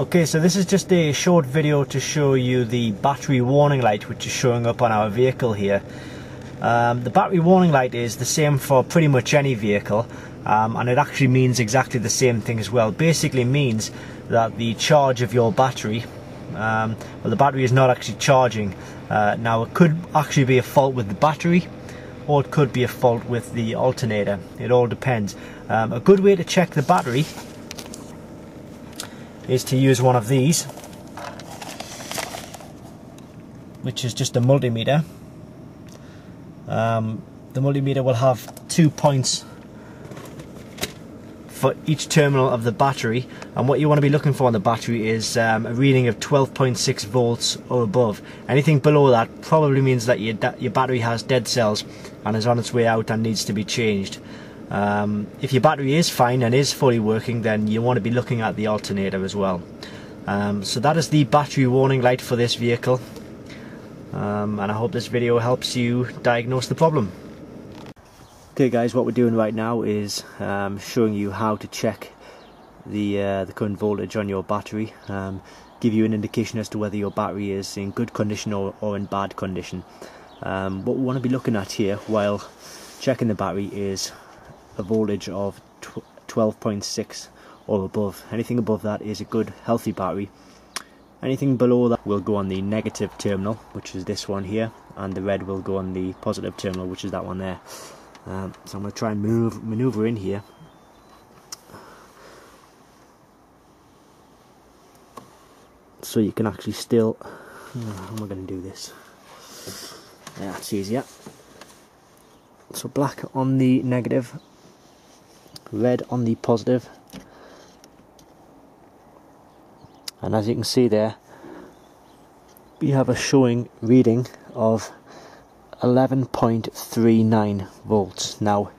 Okay, so this is just a short video to show you the battery warning light which is showing up on our vehicle here. Um, the battery warning light is the same for pretty much any vehicle um, and it actually means exactly the same thing as well. Basically means that the charge of your battery, um, well the battery is not actually charging. Uh, now it could actually be a fault with the battery or it could be a fault with the alternator. It all depends. Um, a good way to check the battery is to use one of these which is just a multimeter. Um, the multimeter will have two points for each terminal of the battery and what you want to be looking for on the battery is um, a reading of 12.6 volts or above. Anything below that probably means that your, your battery has dead cells and is on its way out and needs to be changed um, if your battery is fine and is fully working then you want to be looking at the alternator as well. Um, so that is the battery warning light for this vehicle um, and I hope this video helps you diagnose the problem. Okay guys what we're doing right now is um, showing you how to check the, uh, the current voltage on your battery um, give you an indication as to whether your battery is in good condition or, or in bad condition. Um, what we want to be looking at here while checking the battery is a voltage of 12.6 or above. Anything above that is a good healthy battery. Anything below that will go on the negative terminal, which is this one here, and the red will go on the positive terminal, which is that one there. Um, so I'm going to try and move, maneuver in here. So you can actually still, how am I going to do this? Yeah, that's easier. So black on the negative, red on the positive. And as you can see there we have a showing reading of 11.39 volts. Now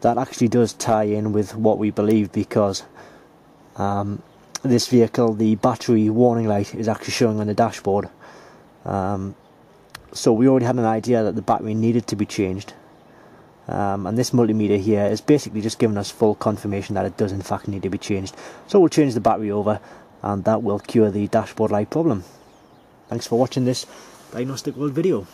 that actually does tie in with what we believe because um, this vehicle the battery warning light is actually showing on the dashboard. Um, so we already had an idea that the battery needed to be changed um, and this multimeter here is basically just giving us full confirmation that it does in fact need to be changed. So we'll change the battery over and that will cure the dashboard light problem. Thanks for watching this Diagnostic World video.